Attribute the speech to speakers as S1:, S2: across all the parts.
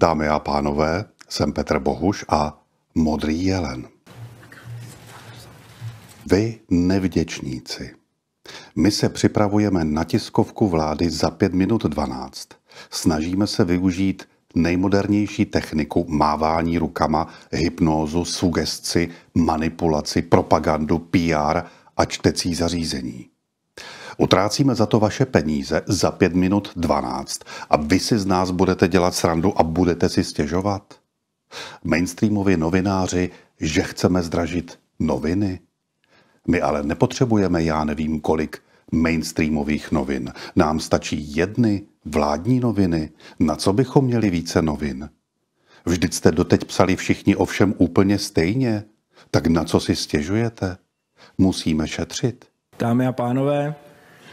S1: Dámy a pánové, jsem Petr Bohuš a Modrý jelen. Vy nevděčníci. My se připravujeme na tiskovku vlády za 5 minut 12. Snažíme se využít nejmodernější techniku mávání rukama, hypnózu, sugesci, manipulaci, propagandu, PR a čtecí zařízení. Utrácíme za to vaše peníze za 5 minut 12 a vy si z nás budete dělat srandu a budete si stěžovat? Mainstreamoví novináři, že chceme zdražit noviny? My ale nepotřebujeme já nevím kolik mainstreamových novin. Nám stačí jedny vládní noviny. Na co bychom měli více novin? Vždyť jste doteď psali všichni ovšem úplně stejně. Tak na co si stěžujete? Musíme šetřit.
S2: Dámy a pánové,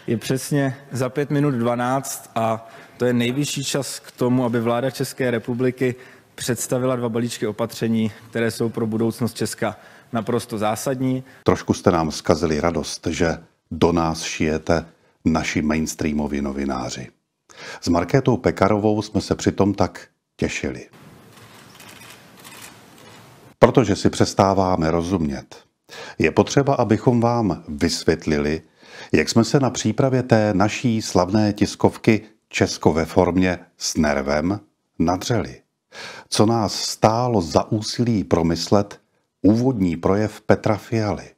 S2: je přesně za 5 minut 12 a to je nejvyšší čas k tomu, aby vláda České republiky představila dva balíčky opatření, které jsou pro budoucnost Česka naprosto zásadní.
S1: Trošku jste nám zkazili radost, že do nás šijete naši mainstreamoví novináři. S Markétou Pekarovou jsme se přitom tak těšili. Protože si přestáváme rozumět, je potřeba, abychom vám vysvětlili, jak jsme se na přípravě té naší slavné tiskovky Česko ve formě s nervem nadřeli. Co nás stálo za úsilí promyslet úvodní projev Petra Fialy,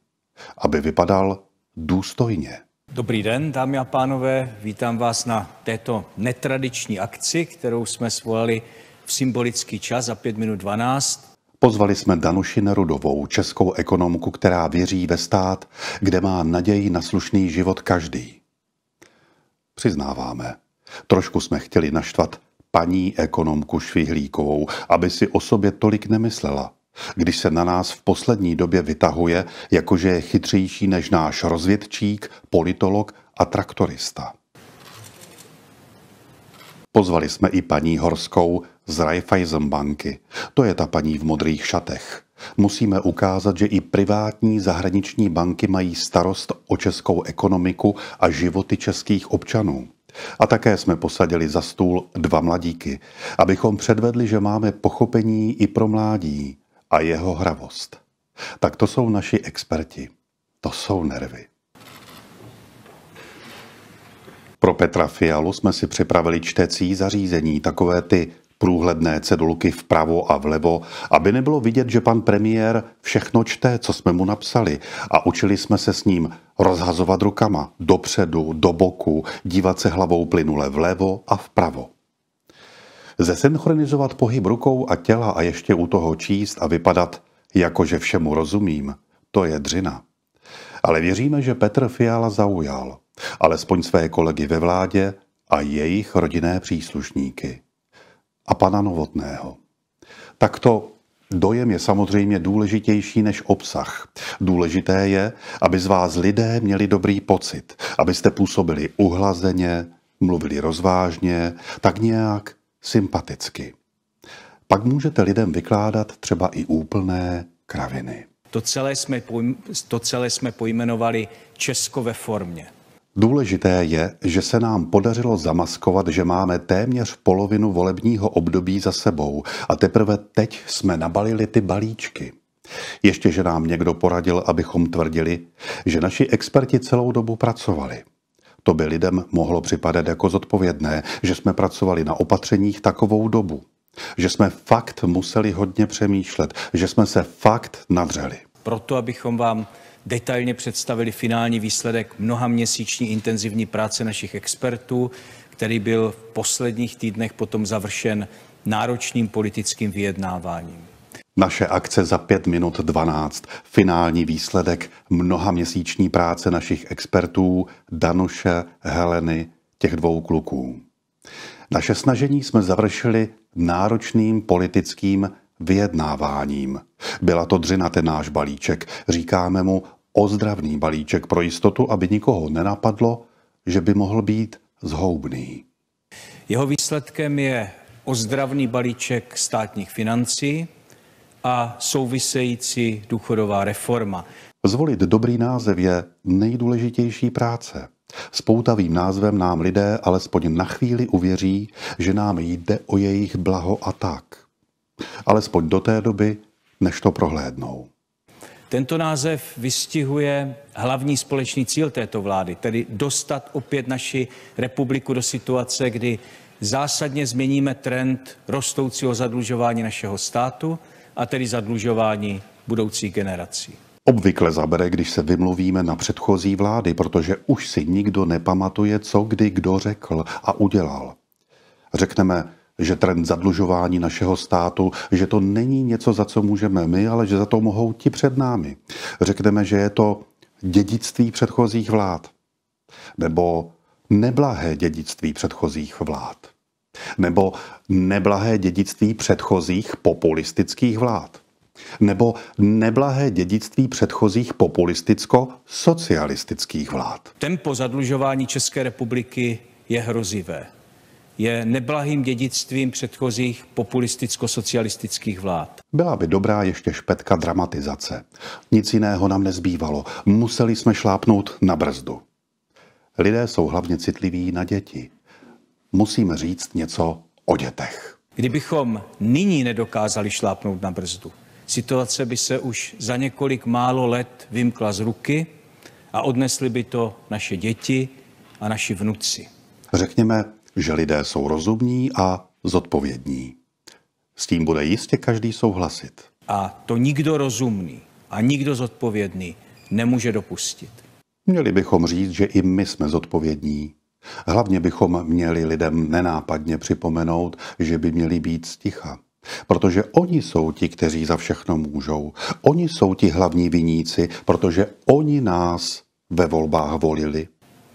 S1: aby vypadal důstojně.
S3: Dobrý den, dámy a pánové, vítám vás na této netradiční akci, kterou jsme svolali v symbolický čas za 5 minut 12.
S1: Pozvali jsme Danuši Nerudovou, českou ekonomku, která věří ve stát, kde má naději na slušný život každý. Přiznáváme, trošku jsme chtěli naštvat paní ekonomku Švihlíkovou, aby si o sobě tolik nemyslela když se na nás v poslední době vytahuje, jakože je chytřejší než náš rozvědčík, politolog a traktorista. Pozvali jsme i paní Horskou z Raiffeisenbanky. To je ta paní v modrých šatech. Musíme ukázat, že i privátní zahraniční banky mají starost o českou ekonomiku a životy českých občanů. A také jsme posadili za stůl dva mladíky, abychom předvedli, že máme pochopení i pro mládí, a jeho hravost. Tak to jsou naši experti. To jsou nervy. Pro Petra Fialu jsme si připravili čtecí zařízení, takové ty průhledné cedulky vpravo a vlevo, aby nebylo vidět, že pan premiér všechno čte, co jsme mu napsali a učili jsme se s ním rozhazovat rukama dopředu, do boku, dívat se hlavou plynule vlevo a vpravo. Zesynchronizovat pohyb rukou a těla a ještě u toho číst a vypadat, jakože všemu rozumím, to je dřina. Ale věříme, že Petr Fiala zaujal, alespoň své kolegy ve vládě a jejich rodinné příslušníky. A pana Novotného. Takto dojem je samozřejmě důležitější než obsah. Důležité je, aby z vás lidé měli dobrý pocit, abyste působili uhlazeně, mluvili rozvážně, tak nějak sympaticky. Pak můžete lidem vykládat třeba i úplné kraviny.
S3: To celé jsme, pojm, to celé jsme pojmenovali Česko ve formě.
S1: Důležité je, že se nám podařilo zamaskovat, že máme téměř polovinu volebního období za sebou a teprve teď jsme nabalili ty balíčky. Ještě, že nám někdo poradil, abychom tvrdili, že naši experti celou dobu pracovali. To by lidem mohlo připadat jako zodpovědné, že jsme pracovali na opatřeních takovou dobu. Že jsme fakt museli hodně přemýšlet, že jsme se fakt nadřeli.
S3: Proto, abychom vám detailně představili finální výsledek mnoha měsíční intenzivní práce našich expertů, který byl v posledních týdnech potom završen náročným politickým vyjednáváním.
S1: Naše akce za 5 minut 12. Finální výsledek mnoha měsíční práce našich expertů Danuše, Heleny, těch dvou kluků. Naše snažení jsme završili náročným politickým vyjednáváním. Byla to dřina ten náš balíček. Říkáme mu ozdravný balíček pro jistotu, aby nikoho nenapadlo, že by mohl být zhoubný.
S3: Jeho výsledkem je ozdravný balíček státních financí, a související důchodová reforma.
S1: Zvolit dobrý název je nejdůležitější práce. S poutavým názvem nám lidé alespoň na chvíli uvěří, že nám jde o jejich blaho a tak. Alespoň do té doby, než to prohlédnou.
S3: Tento název vystihuje hlavní společný cíl této vlády, tedy dostat opět naši republiku do situace, kdy zásadně změníme trend rostoucího zadlužování našeho státu a tedy zadlužování budoucích generací.
S1: Obvykle zabere, když se vymluvíme na předchozí vlády, protože už si nikdo nepamatuje, co kdy kdo řekl a udělal. Řekneme, že trend zadlužování našeho státu, že to není něco, za co můžeme my, ale že za to mohou ti před námi. Řekneme, že je to dědictví předchozích vlád. Nebo neblahé dědictví předchozích vlád. Nebo neblahé dědictví předchozích populistických vlád. Nebo neblahé dědictví předchozích populisticko-socialistických vlád.
S3: Tempo zadlužování České republiky je hrozivé je neblahým dědictvím předchozích populisticko-socialistických vlád.
S1: Byla by dobrá ještě špetka dramatizace. Nic jiného nám nezbývalo. Museli jsme šlápnout na brzdu. Lidé jsou hlavně citliví na děti. Musíme říct něco o dětech.
S3: Kdybychom nyní nedokázali šlápnout na brzdu, situace by se už za několik málo let vymkla z ruky a odnesly by to naše děti a naši vnuci.
S1: Řekněme, že lidé jsou rozumní a zodpovědní. S tím bude jistě každý souhlasit.
S3: A to nikdo rozumný a nikdo zodpovědný nemůže dopustit.
S1: Měli bychom říct, že i my jsme zodpovědní. Hlavně bychom měli lidem nenápadně připomenout, že by měli být sticha. Protože oni jsou ti, kteří za všechno můžou. Oni jsou ti hlavní viníci, protože oni nás ve volbách volili.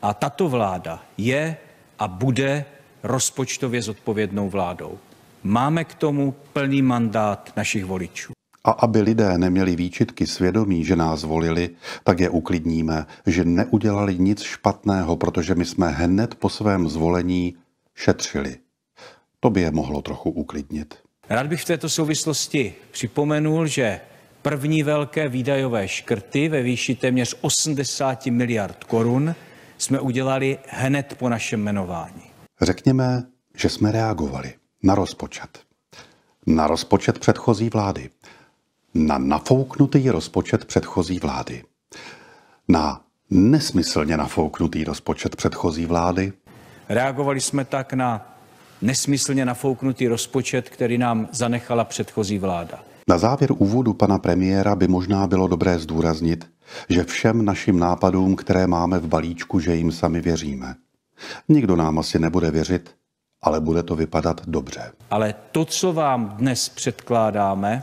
S3: A tato vláda je a bude rozpočtově zodpovědnou vládou. Máme k tomu plný mandát našich voličů.
S1: A aby lidé neměli výčitky svědomí, že nás volili, tak je uklidníme, že neudělali nic špatného, protože my jsme hned po svém zvolení šetřili. To by je mohlo trochu uklidnit.
S3: Rád bych v této souvislosti připomenul, že první velké výdajové škrty ve výši téměř 80 miliard korun jsme udělali hned po našem jmenování.
S1: Řekněme, že jsme reagovali na rozpočet. Na rozpočet předchozí vlády. Na nafouknutý rozpočet předchozí vlády. Na nesmyslně nafouknutý rozpočet předchozí vlády.
S3: Reagovali jsme tak na nesmyslně nafouknutý rozpočet, který nám zanechala předchozí vláda.
S1: Na závěr úvodu pana premiéra by možná bylo dobré zdůraznit, že všem našim nápadům, které máme v balíčku, že jim sami věříme. Nikdo nám asi nebude věřit, ale bude to vypadat dobře.
S3: Ale to, co vám dnes předkládáme,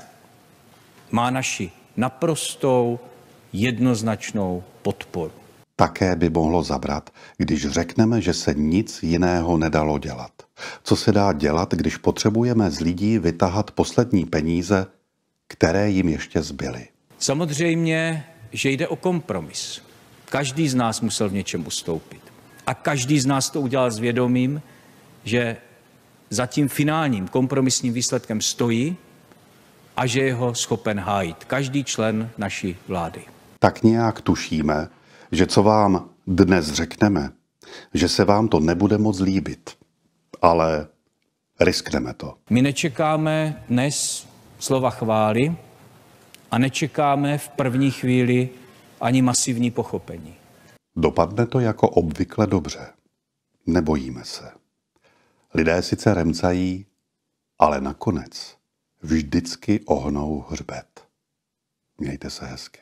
S3: má naši naprostou jednoznačnou podporu.
S1: Také by mohlo zabrat, když řekneme, že se nic jiného nedalo dělat. Co se dá dělat, když potřebujeme z lidí vytahat poslední peníze, které jim ještě zbyly?
S3: Samozřejmě, že jde o kompromis. Každý z nás musel v něčem ustoupit. A každý z nás to udělal s vědomím, že za tím finálním kompromisním výsledkem stojí a že je ho schopen hájit každý člen naší vlády.
S1: Tak nějak tušíme, že co vám dnes řekneme, že se vám to nebude moc líbit, ale riskneme to.
S3: My nečekáme dnes slova chvály a nečekáme v první chvíli ani masivní pochopení.
S1: Dopadne to jako obvykle dobře. Nebojíme se. Lidé sice remcají, ale nakonec vždycky ohnou hřbet. Mějte se hezky.